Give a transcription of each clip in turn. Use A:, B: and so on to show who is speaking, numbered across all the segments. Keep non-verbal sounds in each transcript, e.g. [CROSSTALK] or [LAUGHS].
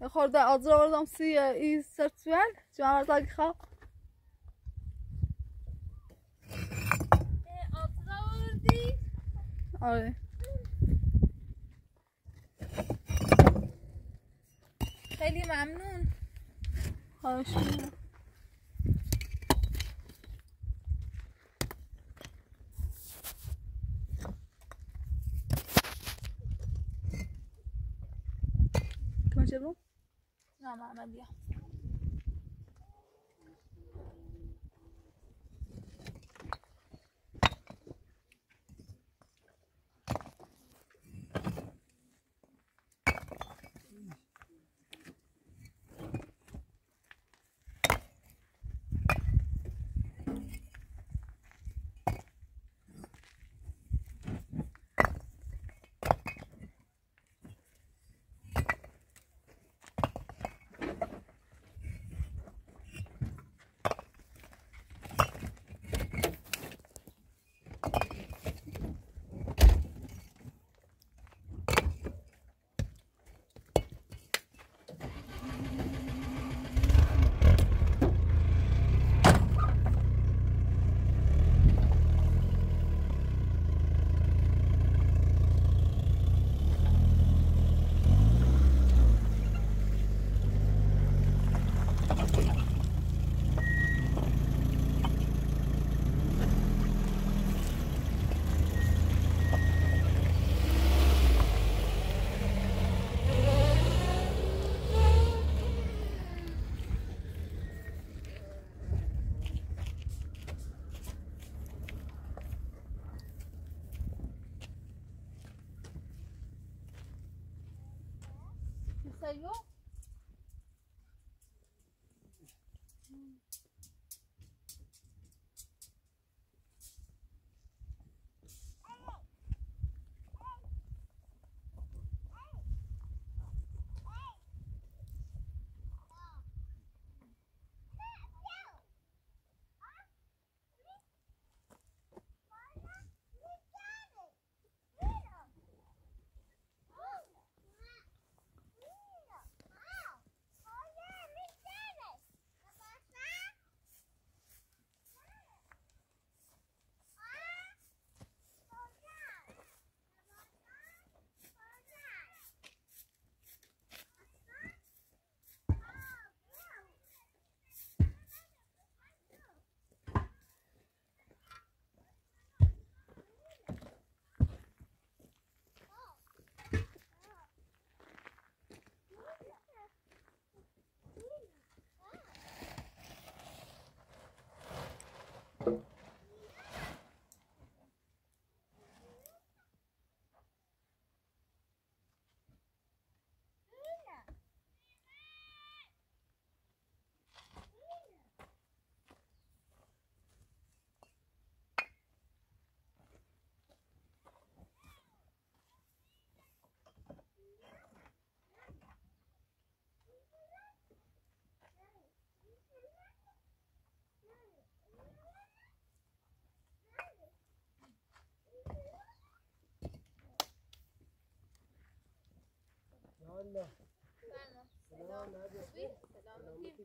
A: یه خورده آجر آوردم سی ای سرتوال جمع زاگی خواه
B: آبزا آوردی
A: آره
B: خیلی ممنون
A: خواهش می‌کنم.
B: نه
C: sa'yo.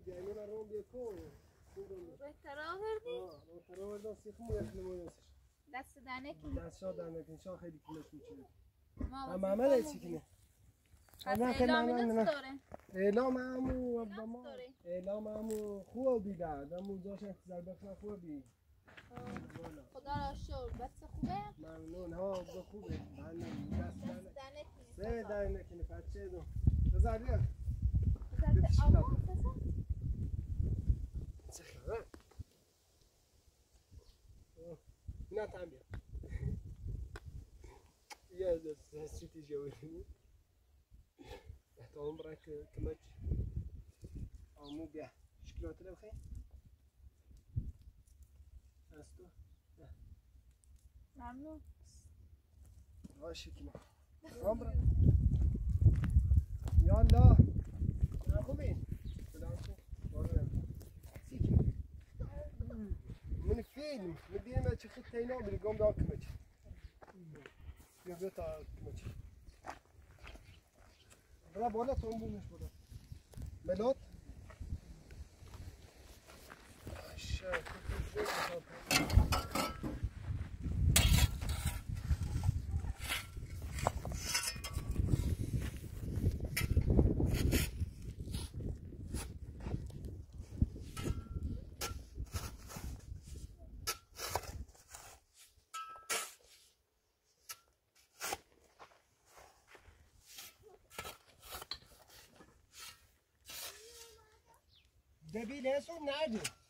C: سلامتی جایمی من روم بیکن
B: بهتر آوردی
C: آه رو ترا وردم سیخ مو یخ نمو یسش
B: دست دنه کی
C: دست شاد در نکن شا خیلی کلش میچینه
B: ما
C: هم
B: واسه
C: محمد
B: خودمون
C: ایچی کنه
B: پس
C: من خیلی
B: اعلامی
C: محمد
B: دوست
C: نه
B: داره
C: اعلام همو. اعلام همو خوب بیداد همو جاش انتظار بخنا خوب
B: خدا را شکر. بس خوبه؟
C: ممنون. ها با خوبه. دست
B: دست
C: دنه
B: دنه کی
C: سه در نکنه بچه دو بیا
B: دست آبون
C: እናንተ አምቢያ ያዘስቲ ጀወኒ تحت عمرك كمت أو مو
B: بيع.
C: شكله تلو خي أستو. نعملو. عاش كما عمرك. يلا. ناخذ مين؟ من فيلم مدينة ما تشخي تاينو من قوم داك ماتش يا بيتا ماتش برا بالا تنبونش برا ملات Aşağı, bilhete, nada.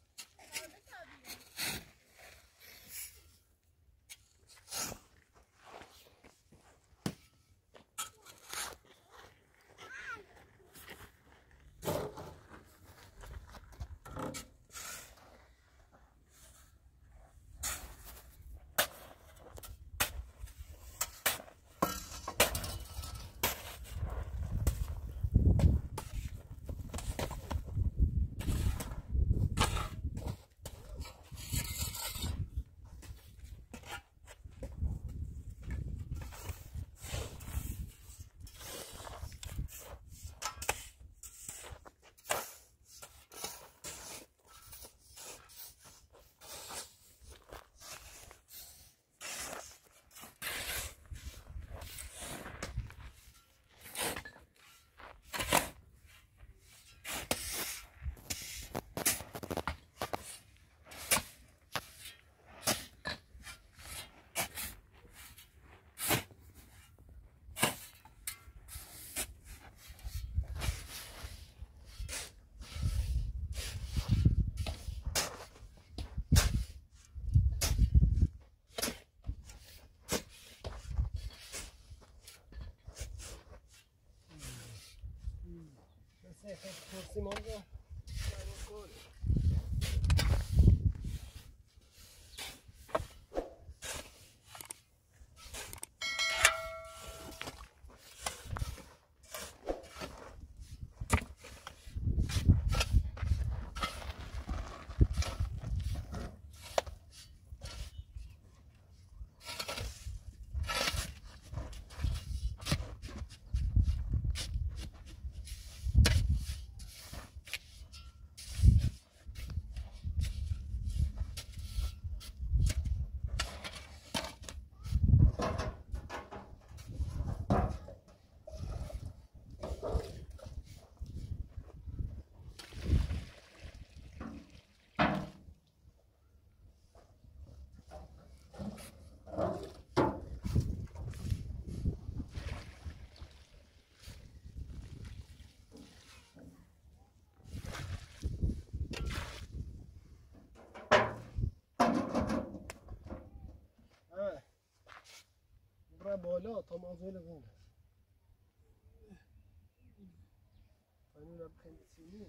C: بالا تا منزل بونه قانون بخمسینی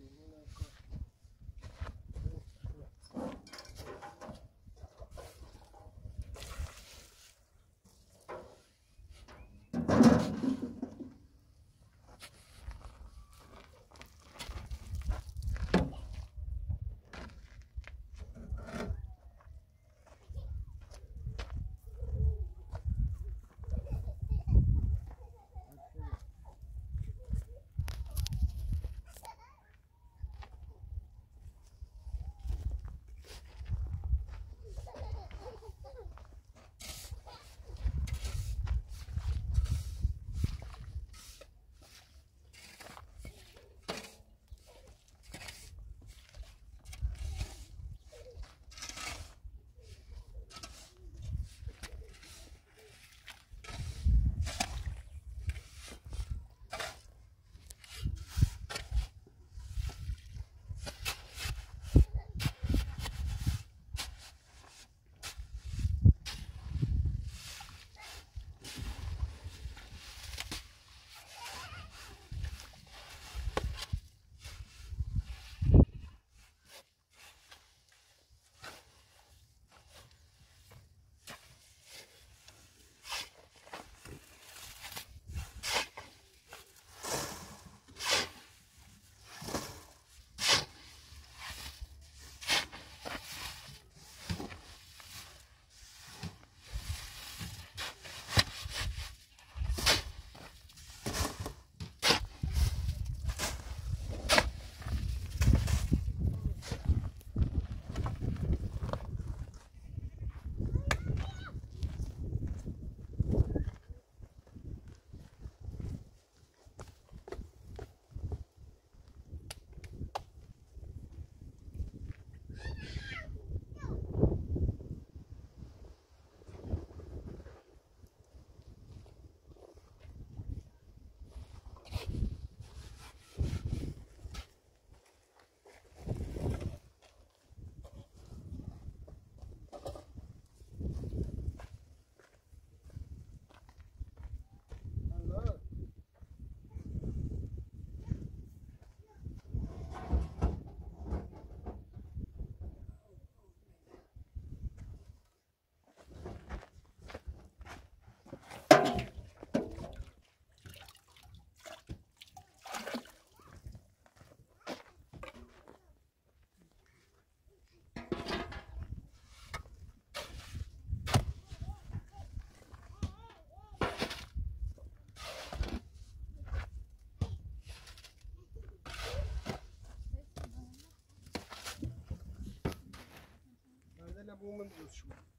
C: أنا
D: بومندوش شوية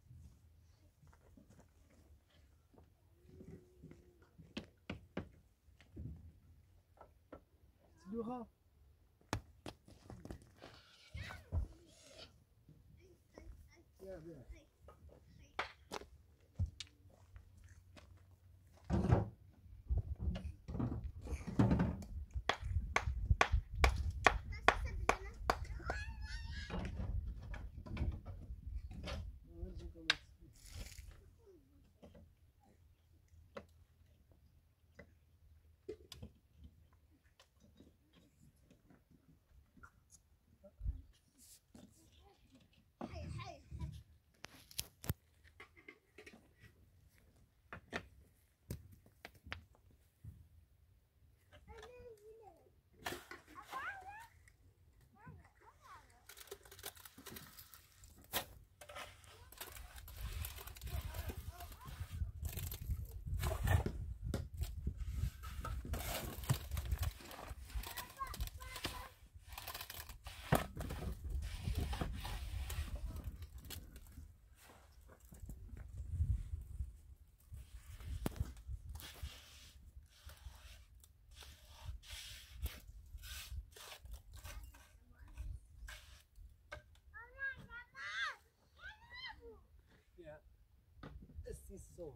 D: is so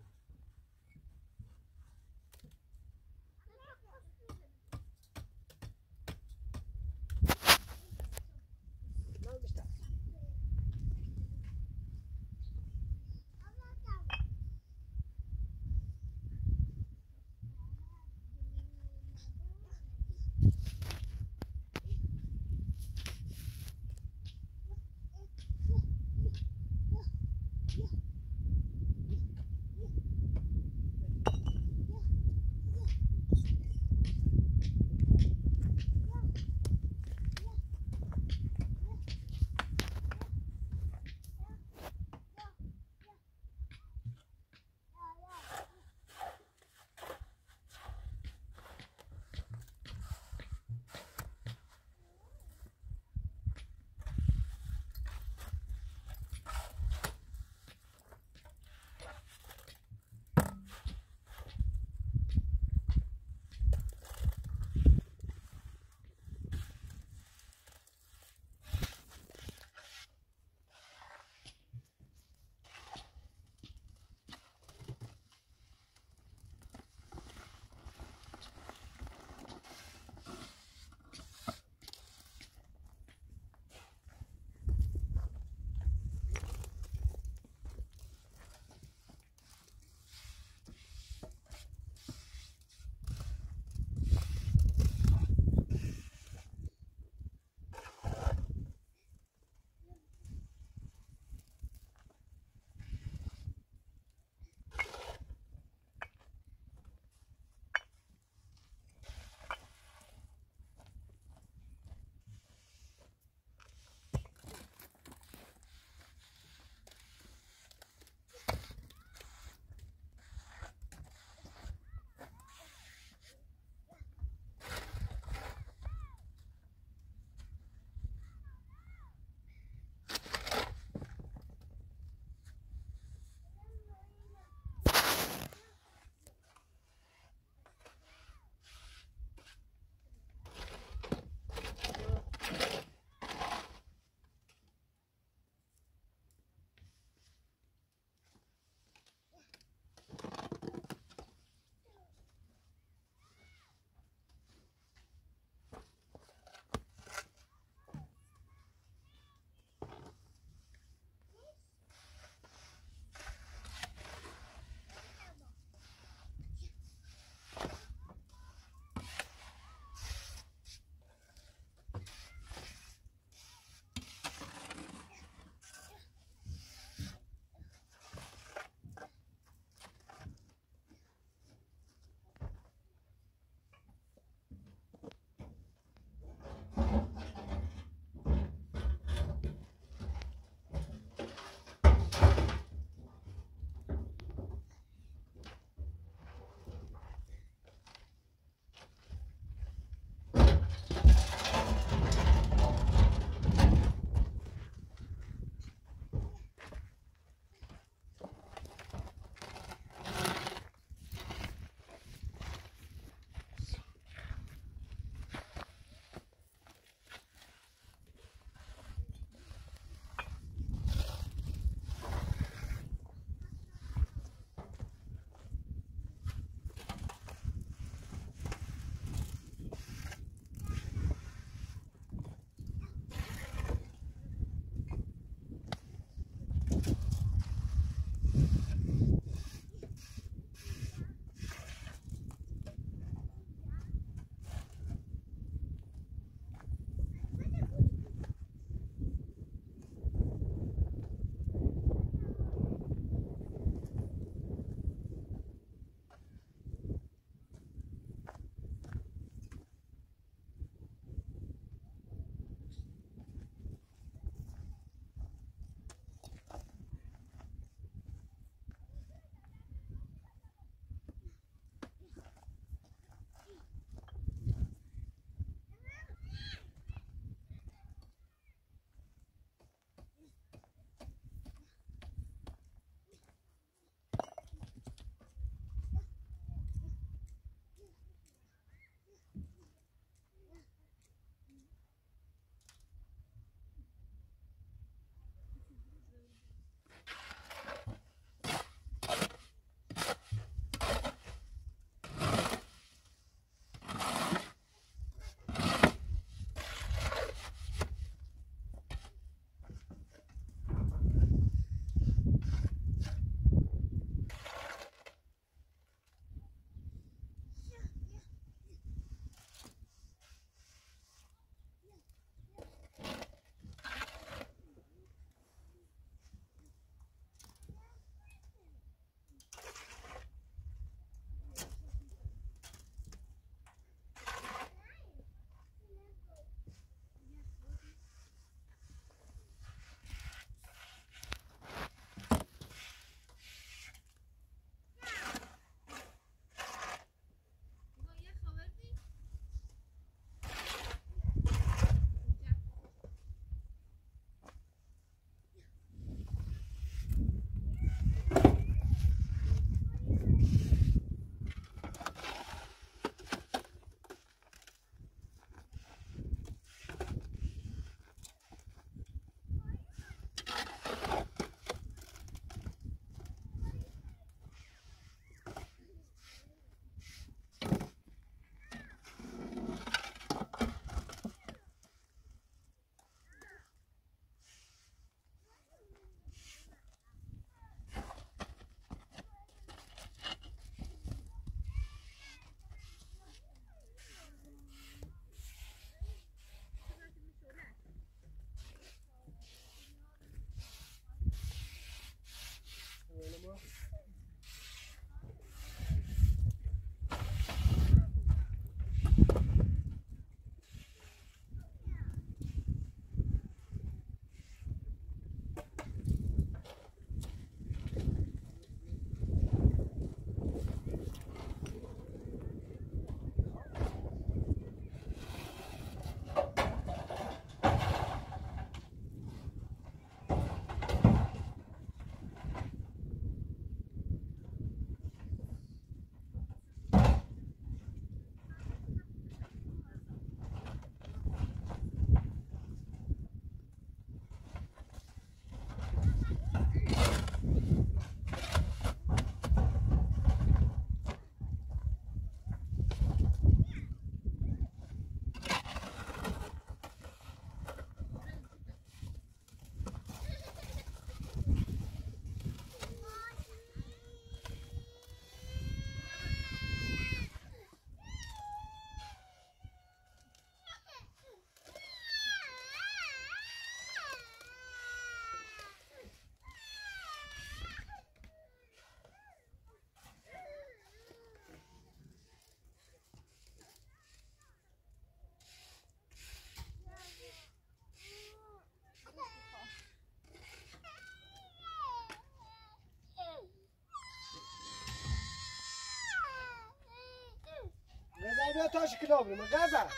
D: بیا
C: تاش کلاب رو غزل.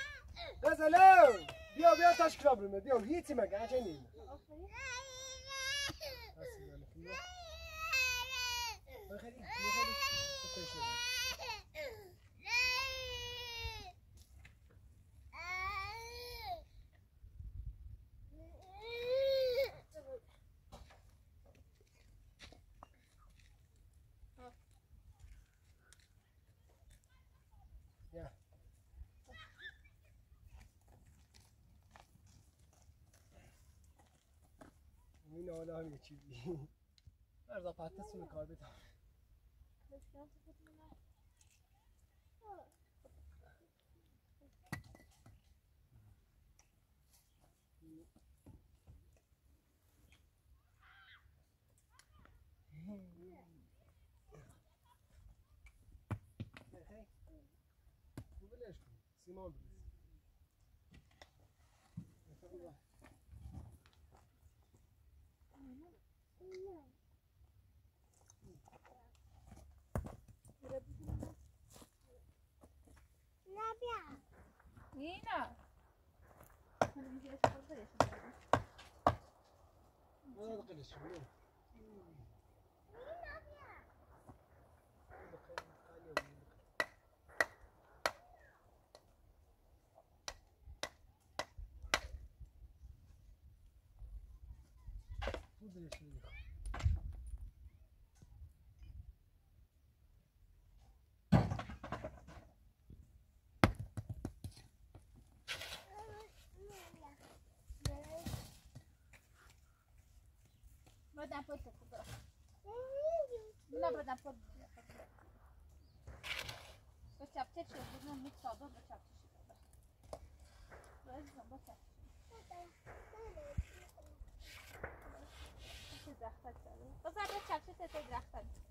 C: غزلو بیا بیا تاش کلاب رو بیا هیچی مگه چه نیم بخیری بخیری این حالا هم یه چیزی. ارزا پته سونی کار بدم سیمان
B: Nina!
C: Bu da
B: yaşıyor. Por tu culo. Não, rodar por Bo çapçı çözdüğünü mutfağda bo çapçı şurada. Böyle bo çapçı. چه درخت داره بذار به چپچه تته درخت داره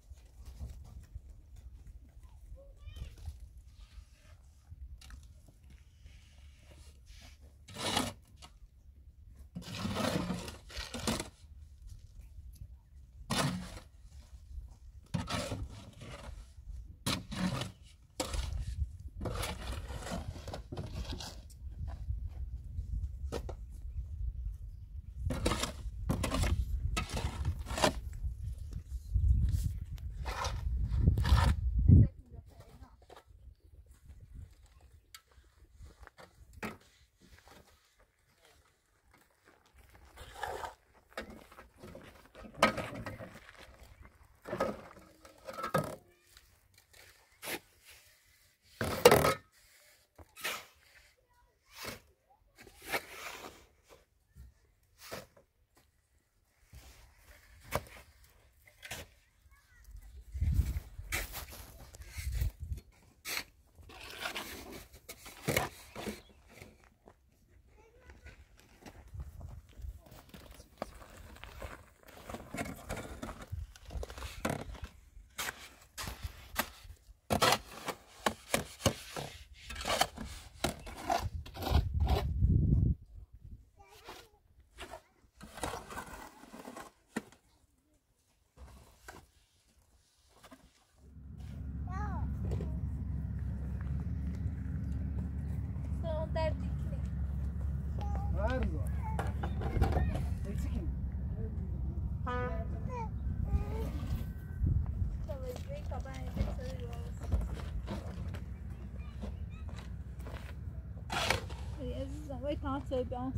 B: not so bounce.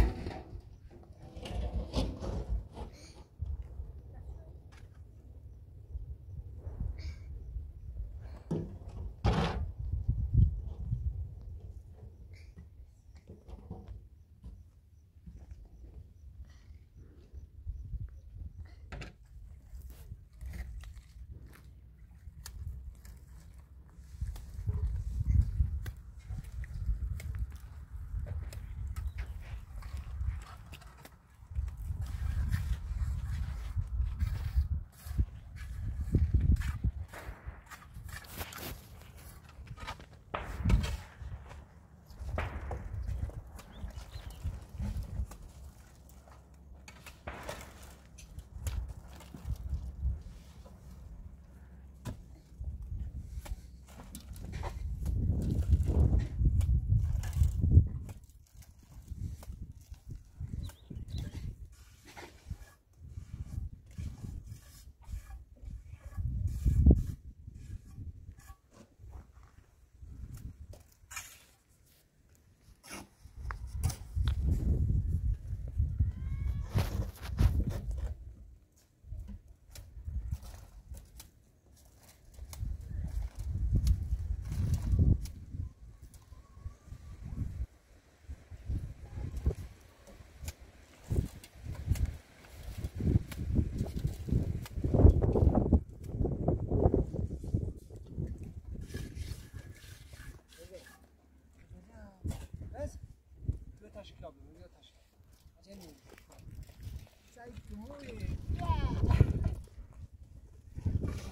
C: تشکیل بده بیا تشکیل. عجله سعی جمهوری.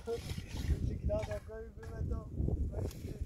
C: تشکیل داد کاری بمتا بیا بیا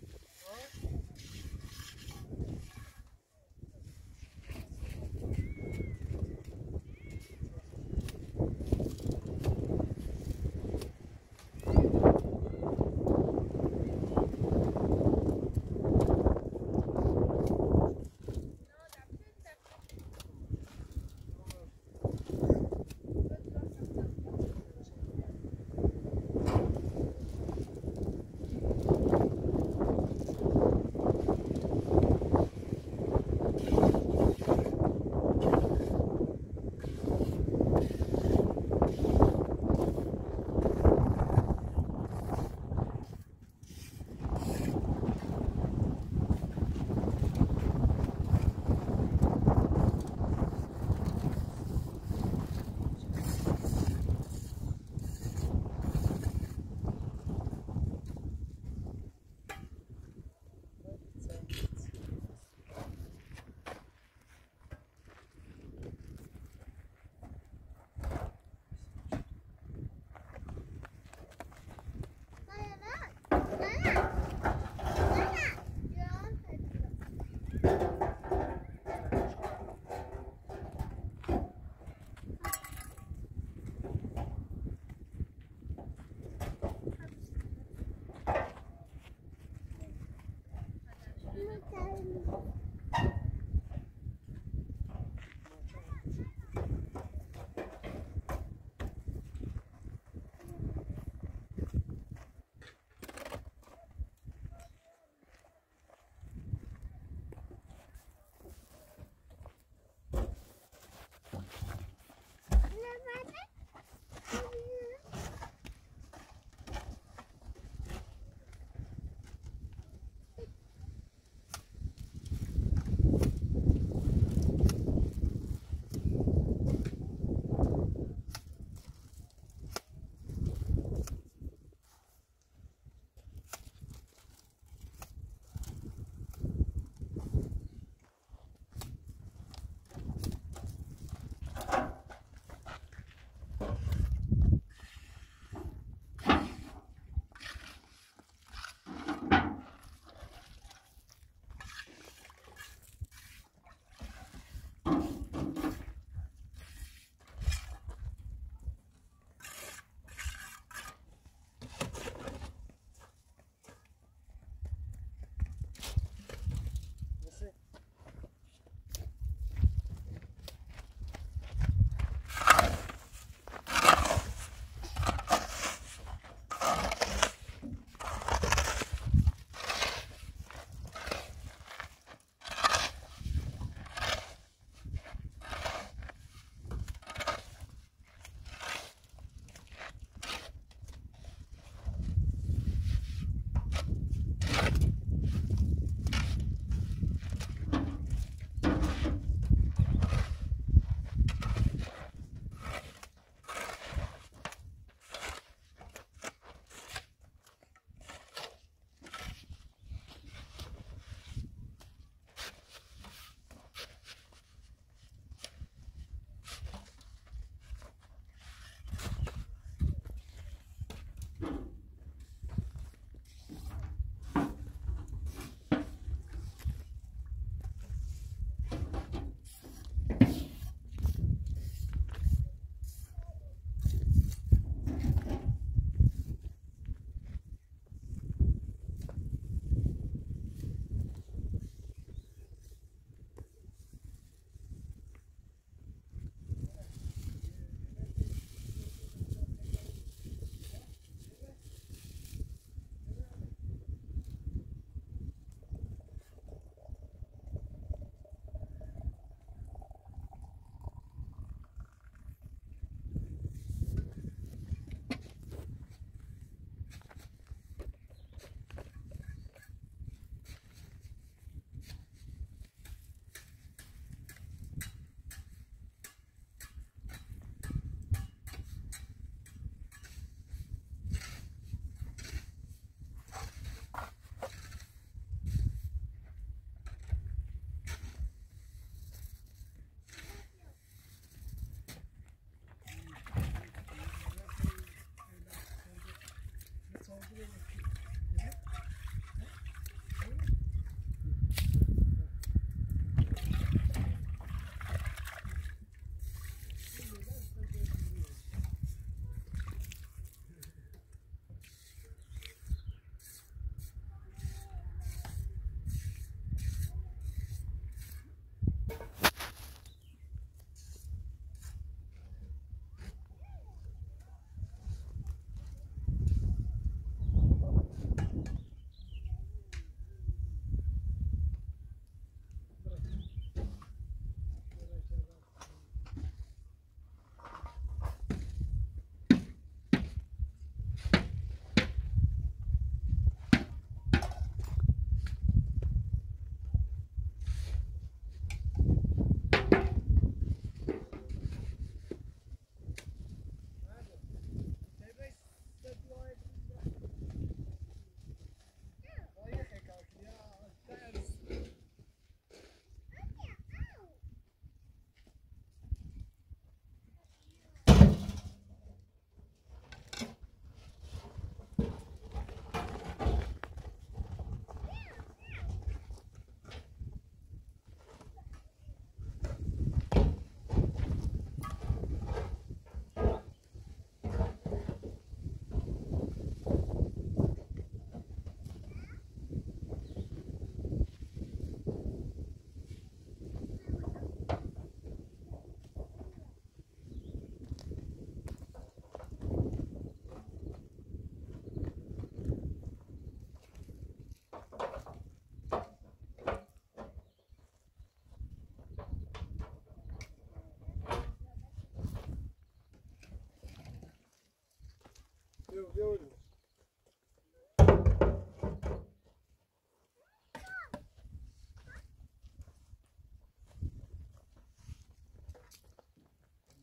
C: بریم.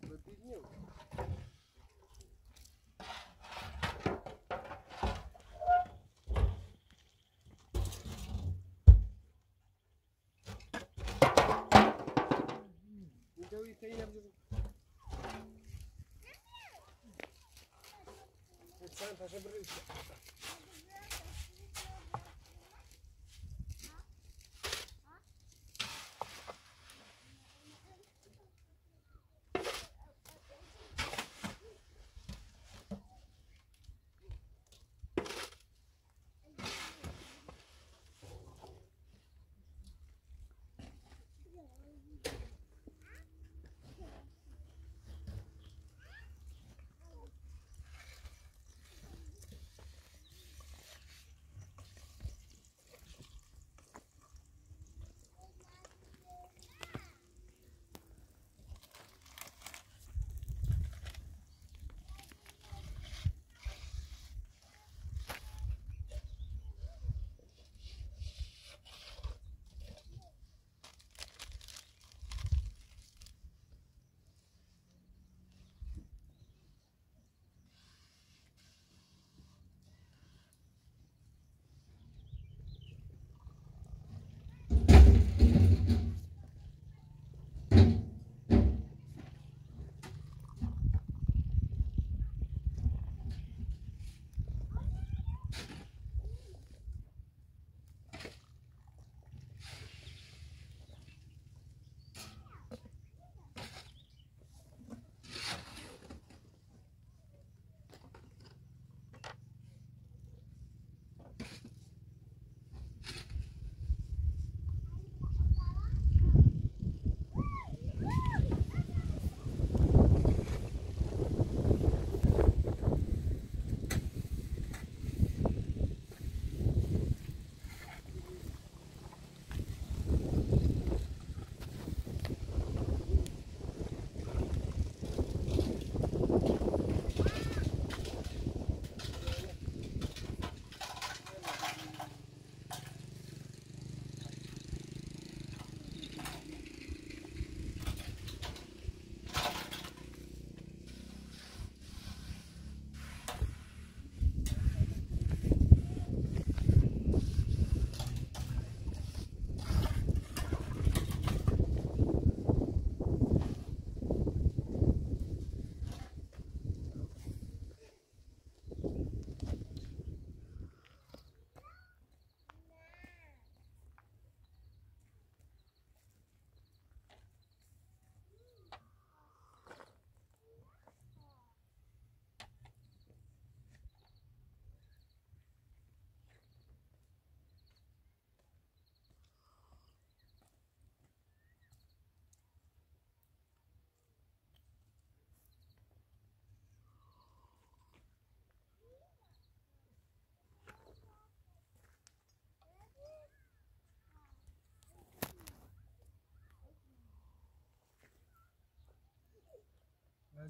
C: بدید نیم. اینجا یه تایی Sen taşı bırakırsın.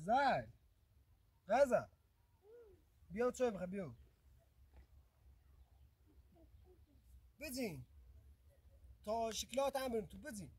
C: غزل غزل بیا چای بخواه بیا. بزین تا شکلات هم بریم تو بزین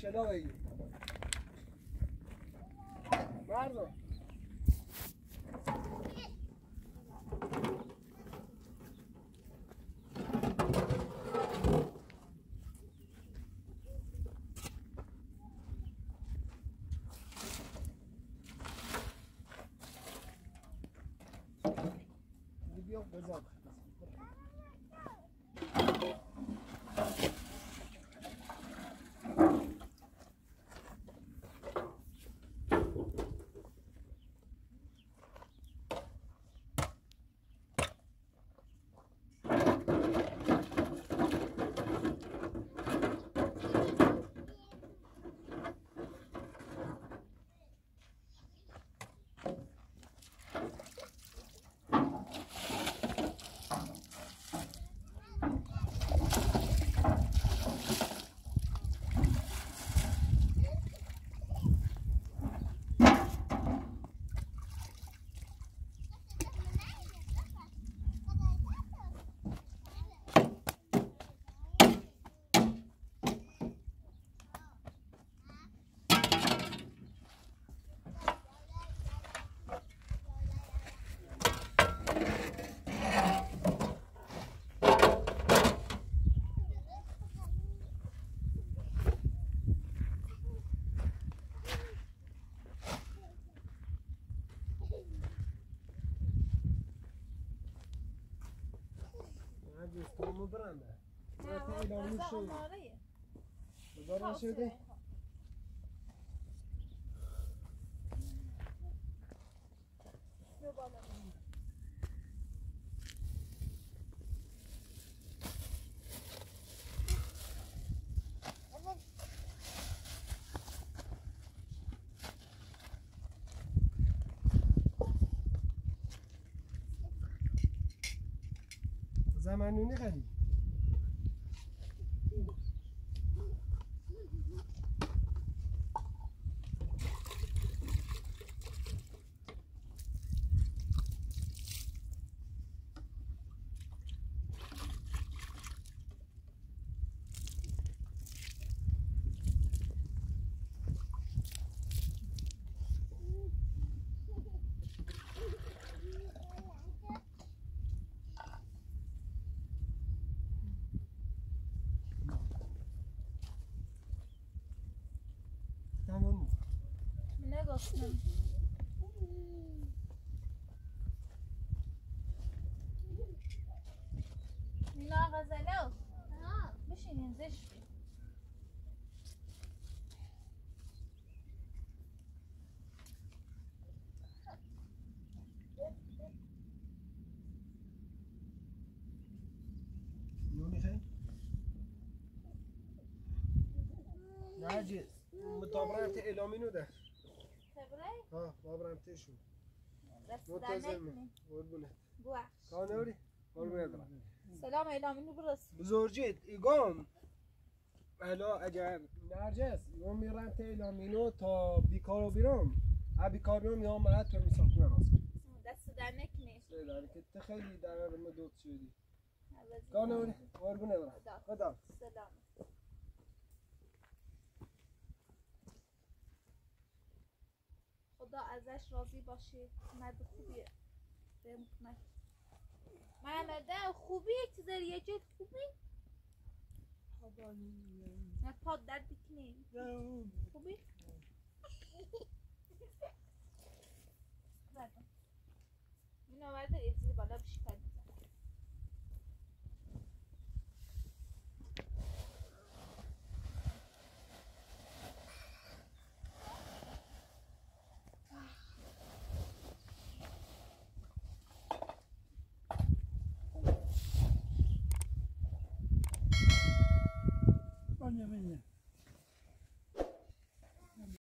C: aşağıda da iyi. Vardı. عجز تو برنده ما اعلام
B: غذا
C: شد
B: آماده
C: بزار شده Kanuni kan تمام
B: نگفتم. نه غزلو بشینین زشتی نکنی
C: من قربونه
B: بوخش
C: تا نوری قربونه دارم
B: سلام اعلامینو برس
C: بزرجیت ایگام. الا اگر نرجس ایگام میرم تا اعلامینو تا بیکارو بیرم ها بیکار بیرم یا مرد تو میساختم از
B: دست در نکنی
C: سیداری که تو خیلی در ما دوت شدی تا نوری قربونه خدا.
B: سلام. خدا ازش راضی باشه. مرد خوبیه. بهم کمک محمده خوبی چیز یه جد خوبی؟ نه پاد درد بکنی خوبی. [LAUGHS] این آورده ایزی بالا بشکن.
E: Minha, minha.